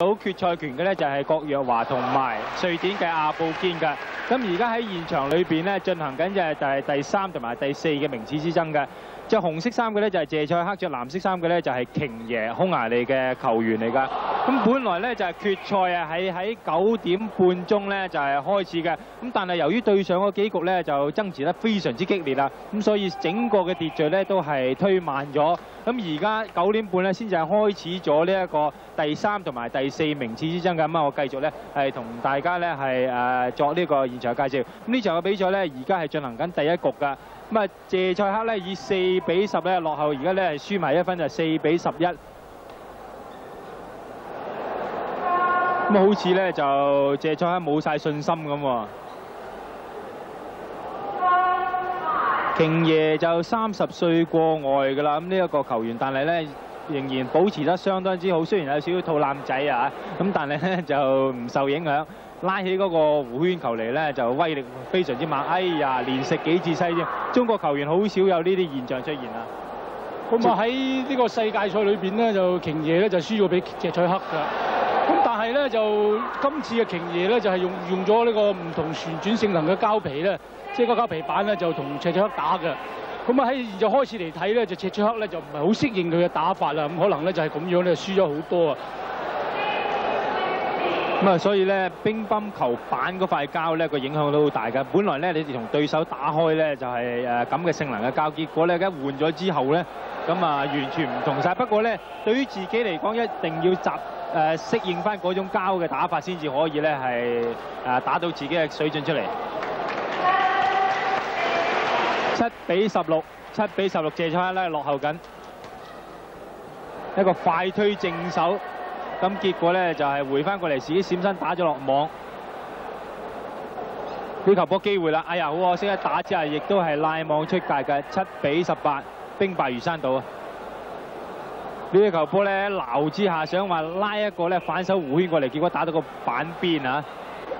到决赛权嘅咧就系郭跃华同埋瑞典嘅阿布坚嘅。咁而家喺现场里边咧进行紧嘅就系第三同埋第四嘅名次之争嘅。着紅色衫嘅咧就係謝賽克，着藍色衫嘅咧就係瓊爺匈牙利嘅球員嚟㗎。咁本來咧就係決賽啊，係喺九點半鐘咧就係開始嘅。咁但係由於對上嗰幾局咧就爭持得非常之激烈啦，咁所以整個嘅秩序咧都係推慢咗。咁而家九點半咧先至係開始咗呢一個第三同埋第四名次之爭嘅。咁啊，我繼續咧係同大家咧係誒作呢個現場介紹。咁呢場嘅比賽咧而家係進行緊第一局㗎。咁啊，謝賽克咧以四比十咧落後，而家咧係輸埋一分就四比十一。咁好似咧就謝賽克冇晒信心咁喎。瓊爺就三十歲過外㗎啦，咁呢一個球員，但係咧仍然保持得相當之好，雖然有少少肚腩仔啊，咁但係咧就唔受影響。拉起嗰個弧圈球嚟咧，就威力非常之猛。哎呀，連食幾次西添。中國球員好少有呢啲現象出現啊。咁啊喺呢個世界賽裏邊咧，就瓊爺咧就輸咗俾謝賽克㗎。咁但係咧就今次嘅瓊爺咧就係用用咗呢個唔同旋轉性能嘅膠皮咧，即係個膠皮板咧就同謝賽克打嘅。咁啊喺現在開始嚟睇咧，就謝賽克咧就唔係好適應佢嘅打法啦。咁可能咧就係咁樣咧輸咗好多啊。咁啊，所以咧乒乓球板嗰塊膠咧個影響都好大噶。本來咧你哋同對手打開咧就係誒咁嘅性能嘅膠，結果咧一換咗之後咧，咁啊完全唔同晒。不過咧對於自己嚟講，一定要習誒適應翻嗰種膠嘅打法，先至可以咧係誒打到自己嘅水準出嚟。七比十六，七比十六，謝賽克咧落後緊，一個快推正手。咁結果咧就係回翻過嚟，自己閃身打咗落網，呢球波機會啦！哎呀，好可惜一打之後，亦都係拉網出界嘅，七比十八，兵敗如山倒啊！呢球波咧鬧之下，想話拉一個咧反手弧圈過嚟，結果打到個板邊啊！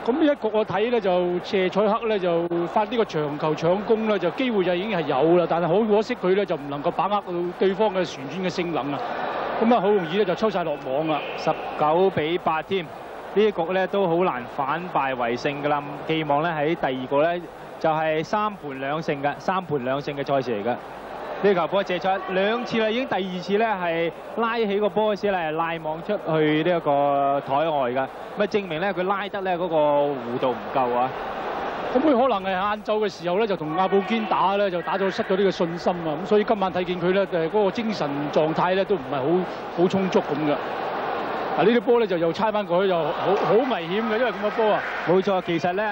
咁呢一局我睇咧就謝彩克咧就發呢個長球搶攻咧，就機會就已經係有啦，但係好可惜佢咧就唔能夠把握到對方嘅旋轉嘅性能啊！咁啊，好容易咧就抽晒落網啦，十九比八添。呢一局咧都好難反敗為勝㗎啦。寄望咧喺第二個咧就係三盤兩勝嘅，三盤兩勝嘅賽事嚟㗎。呢球波借出兩次啦，已經第二次咧係拉起個波先咧拉網出去呢一個台外㗎。咁啊證明咧佢拉得咧嗰個弧度唔夠啊。咁佢可能係晏晝嘅時候咧，就同阿布堅打咧，就打到失咗呢個信心啊！咁所以今晚睇見佢咧，誒嗰個精神狀態咧都唔係好好充足咁嘅。嗱呢啲波咧就又猜翻過去，就好好危險嘅，因為咁嘅波啊。冇錯，其實咧誒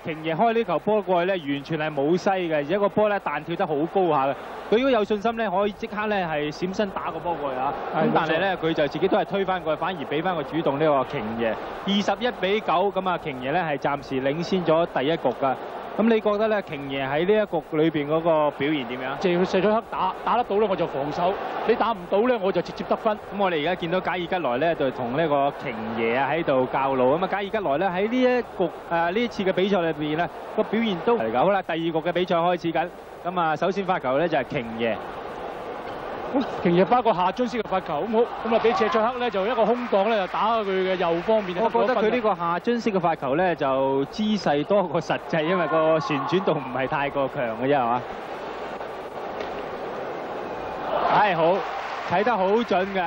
瓊爺開呢球波過去咧，完全係冇西嘅，而且個波咧彈跳得好高下嘅。佢如果有信心咧，可以即刻咧係閃身打個波過去啊。咁但係咧佢就自己都係推翻過去，反而俾翻個主動呢個瓊爺。二十一比九，咁啊瓊爺咧係暫時領先咗第一局㗎。咁你覺得咧，瓊爺喺呢一局裏邊嗰個表現點樣？即係佢射咗黑打，打得到咧我就防守；你打唔到咧我就直接得分。咁我哋而家見到加爾吉萊咧就同呢個瓊爺啊喺度教路。咁啊加爾吉萊咧喺呢一局誒呢一次嘅比賽裏邊咧個表現都嚟㗎。好啦，第二局嘅比賽開始緊。咁啊首先發球咧就係瓊爺。瓊爺發一個下樽式嘅發球，咁好，咁啊俾謝卓克咧就一個空檔咧就打佢嘅右方面。我覺得佢呢個下樽式嘅發球咧就姿勢多過實際，因為個旋轉度唔係太過強嘅啫，係嘛？係好，睇得好準嘅，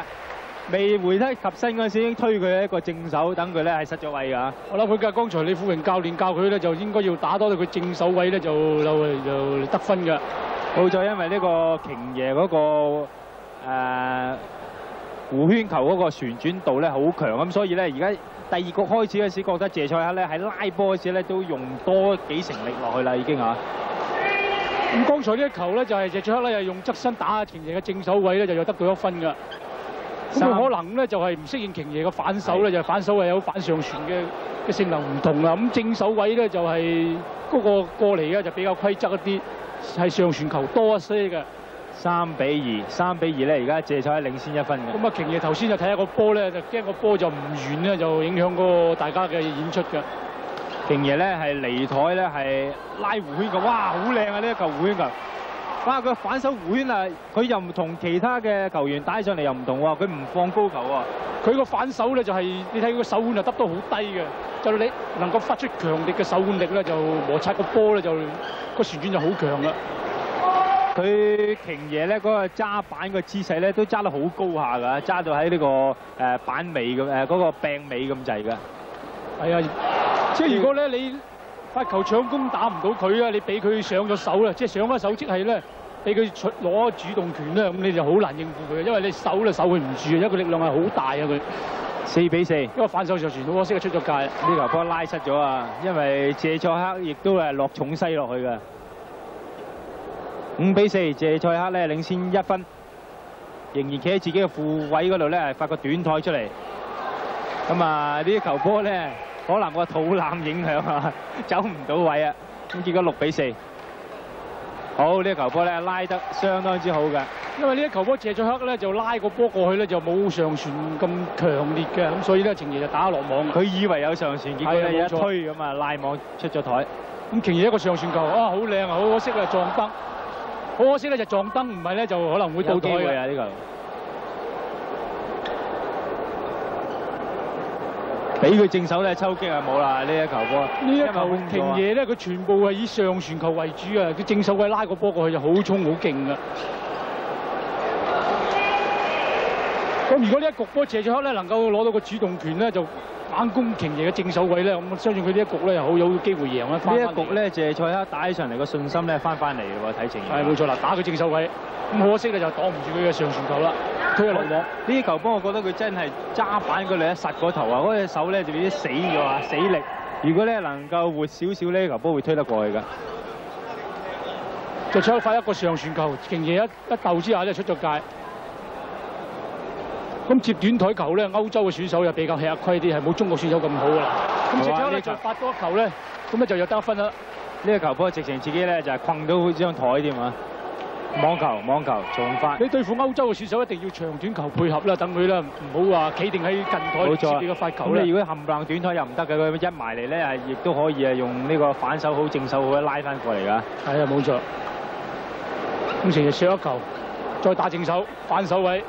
未回得及身嗰陣時已經推佢一個正手，等佢咧係失咗位㗎。我諗佢嘅剛才李富榮教練教佢咧就應該要打多到佢正手位咧就就就得分㗎。冇錯，因為呢個瓊爺嗰個誒弧圈球嗰個旋轉度咧好強，咁所以咧而家第二局開始嗰時覺得謝賽克咧喺拉波嗰時咧都用多幾成力落去啦，已經嚇。咁剛才呢一球咧就係謝賽克咧又用側身打瓊爺嘅正手位咧就又得到一分㗎。咁可能咧就係唔適應瓊爺嘅反手咧，就反手係有反上旋嘅嘅性能唔同啦。咁正手位咧就係嗰個過嚟咧就比較規則一啲。係上旋球多一些嘅，三比二，三比二咧，而家謝賽領先一分嘅。咁啊，瓊爺頭先就睇下個波咧，就驚個波就唔遠咧，就影響嗰個大家嘅演出嘅。瓊爺咧係離台咧係拉弧圈球，哇，好靚啊！呢一球弧圈球，哇！佢反手弧圈啊，佢又唔同其他嘅球員打起上嚟又唔同喎，佢唔放高球喎。佢個反手咧就係、你睇佢個手腕就得到好低嘅，就你能夠發出強力嘅手腕力咧，就摩擦個波咧就個旋轉就好強啦。佢瓊爺咧嗰個揸板個姿勢咧都揸得好高下㗎，揸到喺呢個誒板尾咁誒嗰個柄尾咁滯㗎。係啊，即係如果咧你發球搶攻打唔到佢啊，你俾佢上咗手啦，即係上咗手即係咧俾佢出攞主動權咧，咁你就好難應付佢，因為你手咧守佢唔住，因為佢力量係好大啊佢。四比四，因為反手就傳好可惜啊出咗界。呢球波拉失咗啊！因為謝賽克亦都係落重西落去㗎。五比四，謝賽克咧領先一分，仍然企喺自己嘅副位嗰度咧，係發個短台出嚟。咁啊，呢啲球波咧，可能個肚腩影響啊，走唔到位啊。咁結果六比四。好，呢、個球波咧拉得相當之好嘅。因為呢一球波謝咗克咧就拉個波過去咧就冇上旋咁強烈嘅，咁所以咧程爺就打落網。佢以為有上旋，結果冇錯推咁啊拉網出咗台。咁程爺一個上旋球啊好靚啊，好可惜啊撞燈，好可惜咧就撞燈，唔係咧就可能會倒台嘅。啊！呢、個俾佢正手咧抽擊啊冇啦！呢一球波呢一球瓊爺咧，佢全部係以上旋球為主啊！佢正手位拉個波過去就好衝好勁啊！咁如果呢一局波謝咗克咧能夠攞到個主動權咧，就反攻瓊爺嘅正手位咧，咁我相信佢呢一局咧好有機會贏啦。翻呢一局咧，謝賽克打起上嚟個信心咧翻翻嚟喎，睇情形。係冇錯啦，打佢正手位，咁可惜咧就擋唔住佢嘅上旋球啦，推咗落網。呢啲球波，我覺得佢真係揸板佢嚟一實個頭啊！嗰隻手咧就已經死咗啊，死力。如果咧能夠活少少呢球波會推得過去㗎。就出快一個上旋球，瓊爺一一鬥之下咧出咗界。咁接短台球咧，歐洲嘅選手又比較吃虧啲，係冇中國選手咁好噶啦。咁謝咗咧好啊呢球就發多一球咧，咁咧就有得分啦。呢個球波直情自己咧就係困到張台添啊！網球，網球重發。你對付歐洲嘅選手一定要長短球配合啦，等佢啦唔好話企定喺近台接你個發球咧。如果冚唪唥短台又唔得嘅，佢一埋嚟咧係亦都可以啊用呢個反手好、正手好拉翻過嚟㗎。係啊，冇錯。咁成日上一球，再打正手反手位，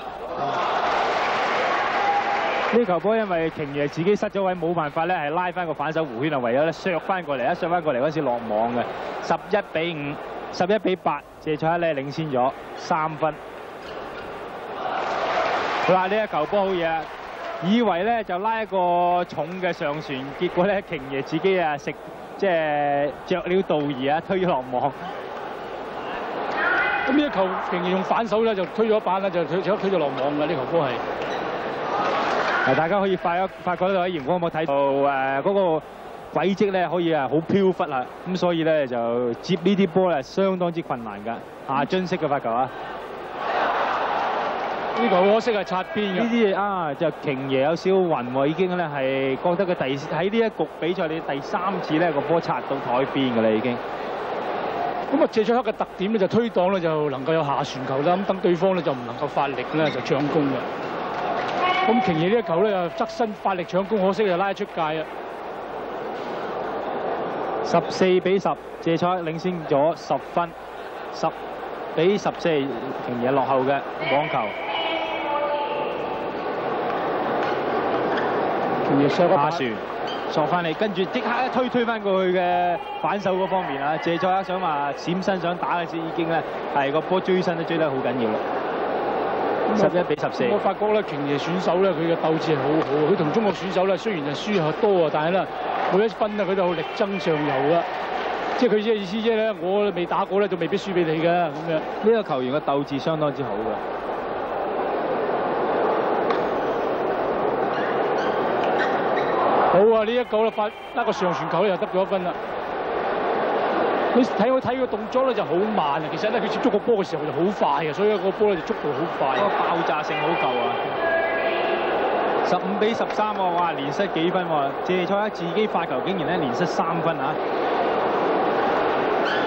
呢球波因為瓊爺自己失咗位，冇辦法咧係拉翻個反手弧圈啊，唯有咧削翻過嚟，一削翻過嚟嗰時落網嘅，十一比五，十一比八，謝彩咧領先咗三分。佢話呢一球波好嘢，以為咧就拉一個重嘅上旋，結果咧瓊爺自己啊食即係着了道兒啊，推咗落網。咁呢一球瓊爺用反手咧就推咗一板啦，就推咗推咗落網嘅呢球波係。嗱，大家可以發一發覺到喺熒光幕睇到誒嗰個軌跡咧，可以係好飄忽啦，咁所以咧就接呢啲波咧相當之困難㗎。阿樽式嘅發球啊，呢球可惜係擦邊嘅呢。啲嘢啊就瓊爺有少少暈喎，已經咧係覺得佢第喺呢一局比賽你第三次咧個波擦到台邊㗎啦已經。咁啊，謝卓克嘅特點咧就推擋咧就能夠有下旋球啦，咁等對方咧就唔能夠發力咧就搶攻嘅。咁瓊爺呢一球咧就側身發力搶攻，可惜就拉出界啊！十四比十，謝賽克領先咗十分，十比十四，瓊爺落後嘅網球。瓊爺上一板下旋索翻嚟，跟住即刻一推推翻過去嘅反手嗰方面啊！謝賽克想話閃身想打嘅時，已經咧係個波追身都追得好緊要啦。十一比十四，我發覺咧，瓊爺選手咧佢嘅鬥志係好好，佢同中國選手咧雖然係輸係多啊，但係咧每一分咧佢都好力爭上游噶。即係佢即係意思即係咧，我未打過咧，就未必輸俾你嘅咁樣。呢個球員嘅鬥志相當之好嘅。好啊！呢一個咧發得個上旋球咧就得咗一分啦。你睇佢睇個動作咧就好慢啊，其實咧佢接觸個波嘅時候就好快嘅，所以個波咧就速度好快。爆炸性好夠啊！十五比十三喎，哇！連失幾分喎？謝賽克自己發球竟然咧連失三分啊！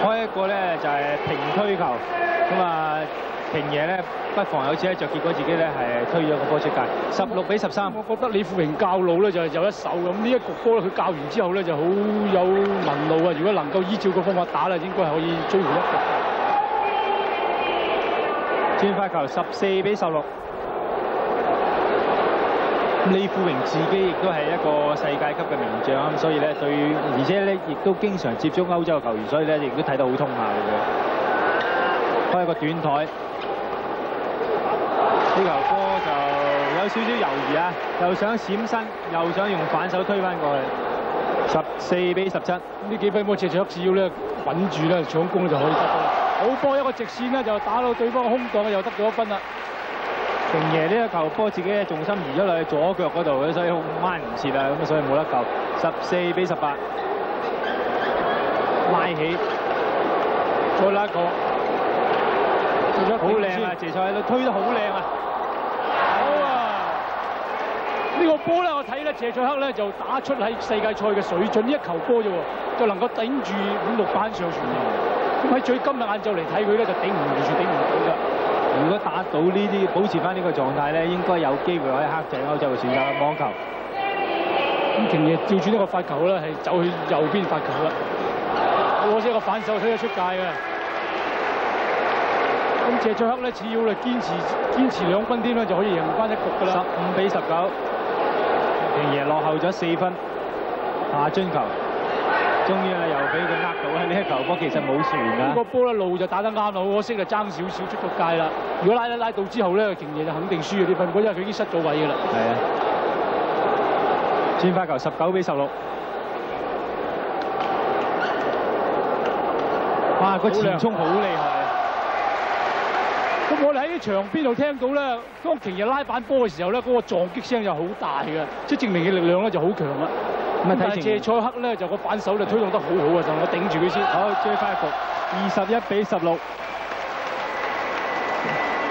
開一個咧就係平推球，咁啊瓊爺咧不妨有此一着，結果自己咧係推咗個波出界，十六比十三。我覺得李富榮教路咧就係有一手咁，呢一局波咧佢教完之後咧就好有紋路啊！如果能夠依照個方法打咧，應該係可以追回一局。轉發球十四比十六。李富榮自己亦都係一個世界級嘅名將，咁所以咧對，而且咧亦都經常接觸歐洲嘅球員，所以咧亦都睇得好通下嘅。開一個短台，呢球波就有少少猶豫啊，又想閃身，又想用反手推翻過去，十四比十七。呢幾分波謝卓克只要咧穩住咧搶攻就可以得到啦。好波一個直線咧就打到對方嘅空檔，又得咗一分啦。平爺呢一球波自己嘅重心移咗落去左腳嗰度，所以掹唔切啦，咁所以冇得救。十四比十八，拉起，再拉一個，好靚啊！謝賽喺度推得好靚啊！呢個波咧，我睇咧謝賽克咧就打出喺世界賽嘅水準，呢一球波啫喎，就能夠頂住五六板上船。咁喺最今日晏晝嚟睇佢咧，就頂唔完全頂唔到㗎。如果打到呢啲，保持翻呢個狀態咧，應該有機會可以克制歐洲嘅選手網球。咁瓊爺調轉呢個發球咧，係走去右邊發球啦。可惜一個反手推咗出界嘅。咁謝卓克咧，只要咧堅持堅持兩分添咧，就可以贏翻一局㗎十啦。五比十九，平爺落後咗四分，下樽球，終於咧又俾佢呃到啦！呢一球波其實冇船呢個㗎。波咧路就打得啱啦，好可惜就爭少少出咗界啦。如果拉一拉到之後咧，瓊爺就肯定輸嘅呢份波，因為佢已經失咗位㗎啦。係啊，轉發球十九比十六。哇！個前衝好厲害我哋喺場邊度聽到咧，當瓊日拉板波嘅時候咧，嗰、個撞擊聲就好大嘅，即係證明佢力量咧就好強啦。但係謝賽克咧就個反手就推動得好好啊，就我頂住佢先。好，最快一局，二十一比十六。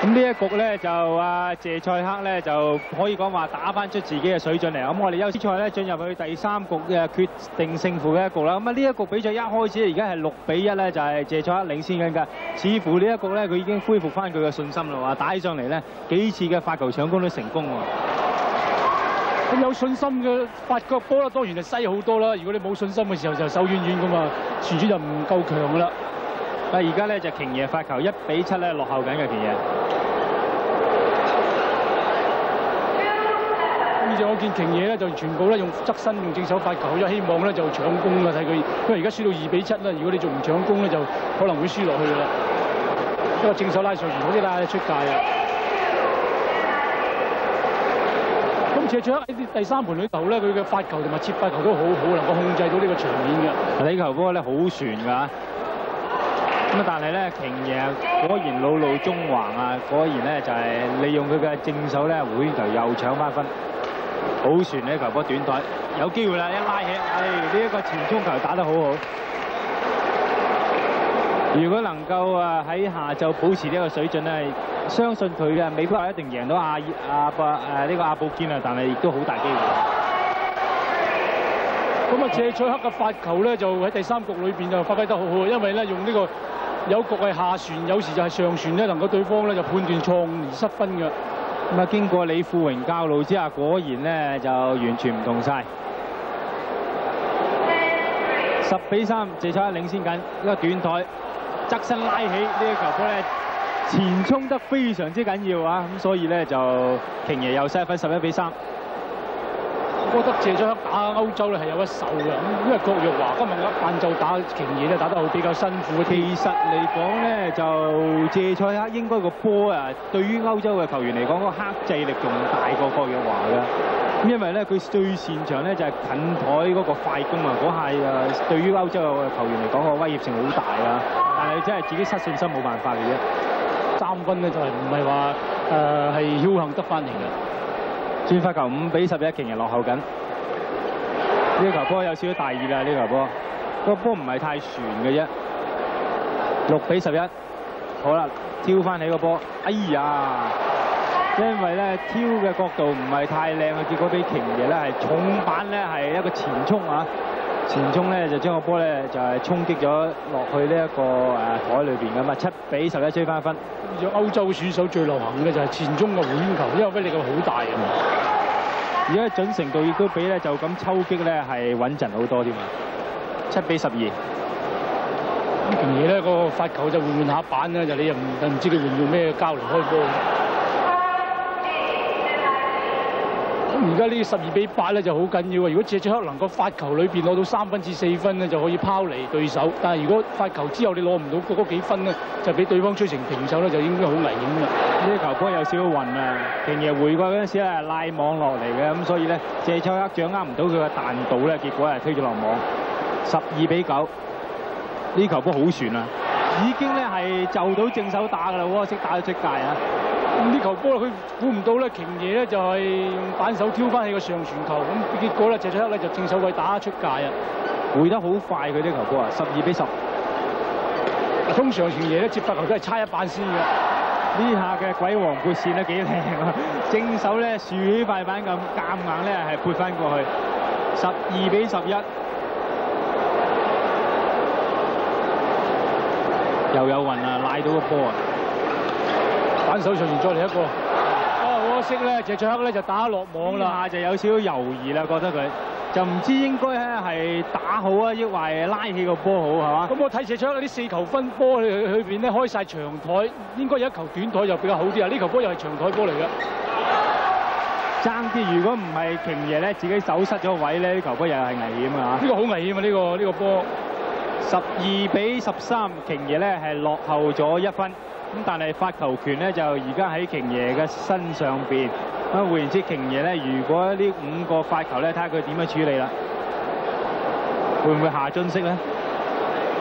咁呢一局咧就啊謝賽克咧就可以講話打翻出自己嘅水準嚟。咁我哋休斯賽咧進入去第三局嘅決定勝負嘅一局啦。咁啊呢一局比賽一開始而家係六比一咧，就係謝賽克領先緊㗎。似乎呢一局咧佢已經恢復翻佢嘅信心啦，話打起上嚟咧幾次嘅發球搶攻都成功喎。咁有信心嘅發腳波啦，當然係西好多啦。如果你冇信心嘅時候就手軟軟噶嘛，旋轉就唔夠強噶啦。啊而家咧就瓊爺發球一比七咧落後緊嘅瓊爺。呢隻我見瓊爺咧就全部咧用側身用正手發球，希望咧就搶攻啦睇佢，因為而家輸到二比七啦，如果你仲唔搶攻咧就可能會輸落去噶啦。因為正手拉上前，好啲拉得出界啊！咁謝賽克喺第三盤裏頭咧，佢嘅發球同埋切發球都好好，能夠控制到呢個場面嘅。呢球波咧好旋㗎，咁啊但係咧瓊爺果然老路中橫啊，果然咧就係利用佢嘅正手咧回球又搶翻分，好旋呢球波短袋，有機會啦一拉起，唉呢一個前衝球打得好好。如果能夠啊喺下晝保持呢個水準咧，相信佢嘅未必話一定贏到阿阿伯誒呢個阿布堅啊，但係亦都好大機會。咁啊，謝賽克嘅發球咧就喺第三局裏邊就發揮得好好，因為咧用呢個有局係下旋，有時就係上旋咧，能夠對方咧就判斷錯誤而失分嘅。咁啊，經過李富榮教路之下，果然咧就完全唔同晒。十比三，謝賽克領先緊，呢個短台側身拉起呢個球波咧，前衝得非常之緊要啊！咁所以咧就瓊爺又失分，十一比三。我覺得謝賽克打歐洲咧係有一手嘅，咁因為郭玉華今日晏晝打瓊爺咧打得好比較辛苦。其實嚟講咧，就謝賽克應該個波啊，對於歐洲嘅球員嚟講，個克制力仲大過郭玉華嘅。咁因為咧，佢最擅長咧就係近台嗰個快攻啊，嗰下啊對於歐洲嘅球員嚟講個威脅性好大啊。但係真係自己失信心冇辦法嘅啫。三分咧就係唔係話誒係僥倖得翻嚟嘅。轉發球五比十一，瓊爺落後緊。呢球波有少少大意啦，呢球波個波唔係太旋嘅啫。六比十一，好啦，挑翻起個波，哎呀！因為咧挑嘅角度唔係太靚啊，結果俾瓊爺咧係重板咧係一個前衝啊，前衝咧就將個波咧就係衝擊咗落去呢一個誒台裏邊咁啊，七比十一追翻分。有歐洲選手最流行嘅就係前中嘅回圈球，因為威力佢好大啊嘛。而家準程度亦都比咧就咁抽擊咧係穩陣好多添啊！七比十二。咁平嘢咧個發球就換換下板咧，就你又唔又唔知佢換用咩交嚟開波。咁而家呢十二比八咧就好緊要啊！如果謝卓克能夠發球裏邊攞到三分至四分咧，就可以拋離對手。但係如果發球之後你攞唔到嗰幾分咧，就俾對方追成平手咧，就應該好危險啦。呢啲球波有少少暈啊！平日回過嗰陣時係拉網落嚟嘅，咁所以咧謝卓克掌握唔到佢嘅彈道咧，結果係推咗落網，十二比九。呢球波好旋啊！已經咧係就到正手打㗎啦，喎，識打到出界啊！咁呢球波佢估唔到咧，瓊爺咧就係用反手挑翻起個上旋球，咁結果咧謝卓克咧就正手位打出界啊！回得好快佢啲球波啊，十二比十。通常瓊爺咧接發球都係差一板先嘅。呢下嘅鬼王撥線咧幾靚啊！正手咧豎起塊板咁夾硬咧係撥翻過去，十二比十一。又有運啊，拉到個波啊！反手上前再嚟一個，啊可惜咧，謝卓克咧就打落網啦，下就有少少猶豫啦，覺得佢就唔知應該咧係打好啊，抑或係拉起個波好係嘛？咁我睇謝卓克啲四球分波裏裏邊咧開晒長台，應該有一球短台就比較好啲啊！呢球波又係長台波嚟嘅，爭啲如果唔係瓊爺咧，自己手失咗位咧，呢球波又係危險啊！呢個好危險啊！呢個呢個波。十二比十三，瓊爺咧係落後咗一分，咁但係發球權咧就而家喺瓊爺嘅身上邊。咁換言之，瓊爺咧如果呢五個發球咧，睇下佢點樣處理啦，會唔會下進式咧？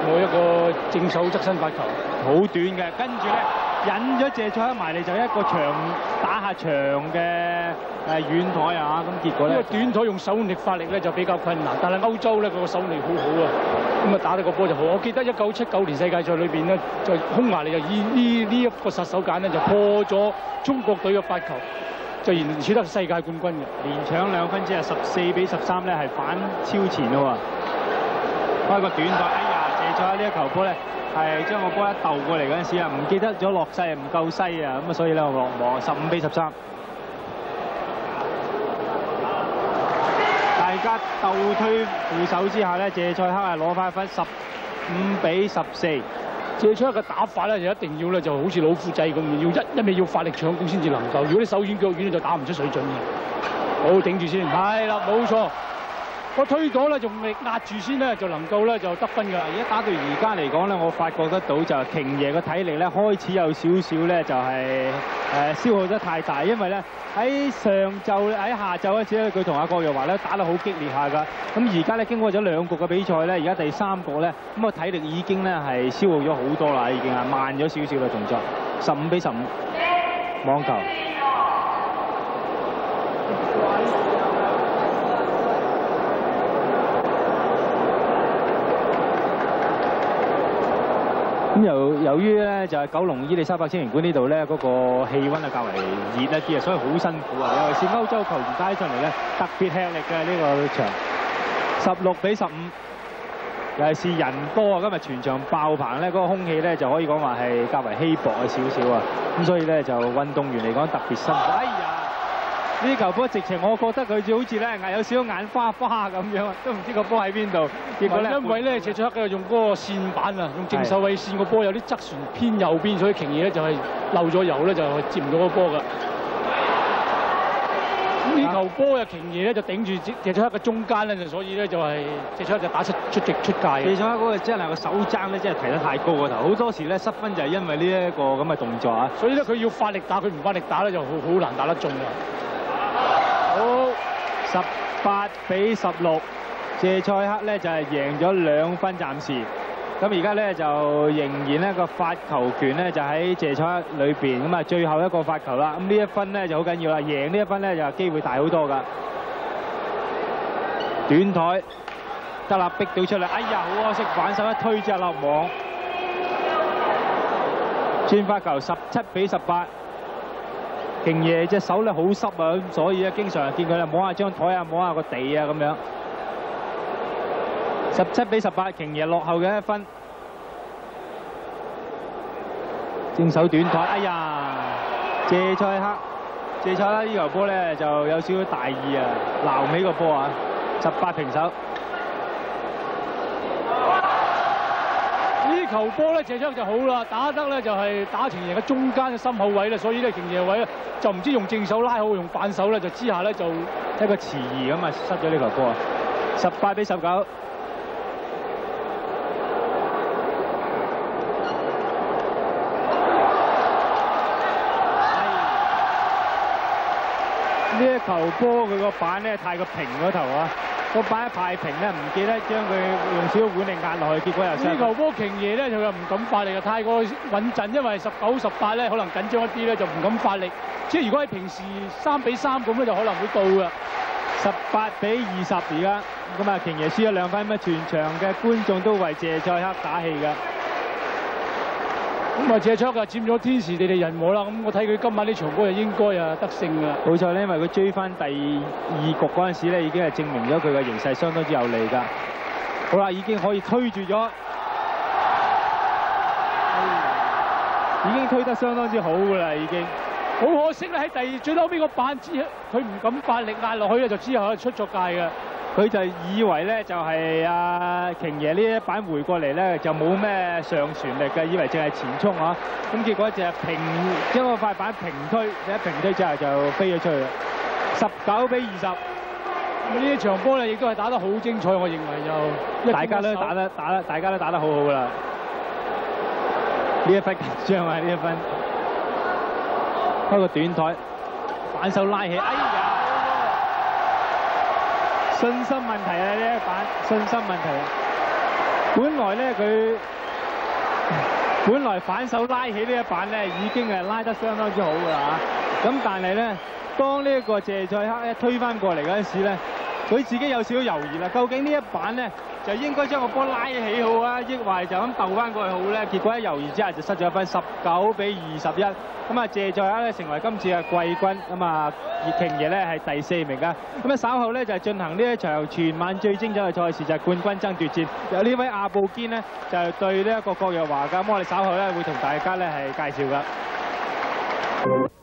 冇一個正手側身發球，好短嘅，跟住咧引咗謝賽克埋嚟，就一個長打下長嘅誒遠台啊！咁結果咧，短台用手力發力咧就比較困難，但係歐洲咧佢個手力好好啊！咁啊打到個波就好，我記得一九七九年世界賽裏邊咧，就匈牙利就以呢呢一個殺手鐧咧，就破咗中國隊嘅發球，就然取得世界冠軍嘅。連搶兩分之後，十四比十三咧係反超前咯喎。開個短台，哎呀，謝賽呢一球波咧係將個波一竇過嚟嗰陣時啊，唔記得咗落勢唔夠西啊，咁啊所以咧落網十五比十三。大家鬥推扶手之下咧，謝賽克係攞翻分十五比十四。謝賽克嘅打法咧就一定要咧就好似老虎仔咁，要一一味要發力搶攻先至能夠。如果你手軟腳軟就打唔出水準嘅。好頂住先，係啦，冇錯。個推咗咧，仲未壓住先咧，就能夠咧就得分㗎。而家打到而家嚟講咧，我發覺得到就係瓊爺嘅體力咧開始有少少咧就係誒消耗得太大，因為咧喺上晝喺下晝嗰陣時咧，佢同阿郭若華咧打得好激烈下㗎。咁而家咧經過咗兩局嘅比賽咧，而家第三局咧咁個體力已經咧係消耗咗好多啦，已經係慢咗少少嘅動作。十五比十五，網球。咁由由於咧就係九龍伊利沙伯青年館呢度咧嗰個氣温啊較為熱一啲啊，所以好辛苦啊！尤其是歐洲球員帶上嚟咧特別吃力嘅呢個場，十六比十五。尤其是人多啊，今日全場爆棚咧，嗰個空氣咧就可以講話係較為稀薄啊少少啊，咁所以咧就運動員嚟講特別辛苦。哎呀！呢球波直情，我覺得佢好似咧有少少眼花花咁樣，都唔知個波喺邊度。結果咧，因為咧謝卓克用嗰個線板啊，用正手位線個波有啲側旋偏右邊，所以瓊爺咧就係漏咗油咧，就接唔到個波噶。呢球波啊，瓊爺咧就頂住謝卓克嘅中間咧，就所以咧就係謝卓克就打出出直出界。謝卓克嗰個真係個手踭咧，真係提得太高個頭，好多時咧失分就係因為呢一個咁嘅動作啊。所以咧佢要發力打，佢唔發力打咧就好好難打得中㗎。十八比十六，謝賽克咧就係贏咗兩分暫時。咁而家咧就仍然呢個發球權咧就喺謝賽克裏邊。咁啊最後一個發球啦。咁呢一分咧就好緊要啦，贏呢一分咧就機會大好多噶。短台得啦，逼到出嚟。哎呀，好可惜，反手一推之後落網。轉發球十七比十八。瓊爺隻手咧好濕啊，所以咧經常見佢咧摸下張台啊，摸下個地啊咁樣。十七比十八，瓊爺落後嘅一分。正手短台，哎呀！謝賽克，謝賽克呢球波咧就有少少大意啊，撈尾個波啊，十八平手。球波咧，借咗就好啦，打得咧就係打停形嘅中間嘅心口位咧，所以咧瓊爺位咧就唔知用正手拉好，用反手咧就之下咧就一個遲疑咁啊，失咗呢球波啊！十八比十九。呢一球波佢個板咧太過平嗰頭啊，個板一太平咧，唔記得將佢用少少腕力壓落去，結果又失。呢球波瓊爺咧佢又唔敢發力啊，太過穩陣，因為十九十八咧可能緊張一啲咧就唔敢發力。即係如果喺平時三比三咁咧就可能會到嘅。十八比二十而家，咁啊瓊爺輸咗兩分，咁啊全場嘅觀眾都為謝賽克打氣㗎。咁啊，謝卓啊佔咗天時地利人和啦。咁我睇佢今晚呢場波就應該啊得勝㗎。冇錯咧，因為佢追翻第二局嗰陣時咧，已經係證明咗佢嘅形勢相當之有利㗎。好啦，已經可以推住咗，已經推得相當之好㗎啦，已經。好可惜咧，喺第二最後尾個板子，佢唔敢發力壓落去咧，就之後出咗界嘅。佢就以為咧就係阿瓊爺呢一板回過嚟咧就冇咩上旋力嘅，以為淨係前衝啊。咁結果就係平將個塊板平推，一平推之後就飛咗出去啦。十九比二十。咁呢一場波咧亦都係打得好精彩，我認為就大家都打得打得大家都打得好好啦。呢一分緊張啊！呢一分開個短台，反手拉起，哎呀！信心問題啊！呢一版信心問題啊！本來咧佢本來反手拉起呢一板咧已經係拉得相當之好噶啦嚇。咁但係咧，當呢一個謝賽克咧推翻過嚟嗰陣時咧，佢自己有少少猶豫啦。究竟呢一板咧就應該將個波拉起好啊，抑或就咁鬥翻過去好咧？結果一猶豫之下就失咗一分，十九比二十一。咁啊，謝賽克咧成為今次嘅季軍。咁啊，葉瓊爺咧係第四名㗎。咁啊，稍後咧就係進行呢一場全晚最精彩嘅賽事，就係冠軍爭奪戰。有呢位阿布堅呢，就對呢一個郭若華㗎。咁我哋稍後咧會同大家咧係介紹㗎。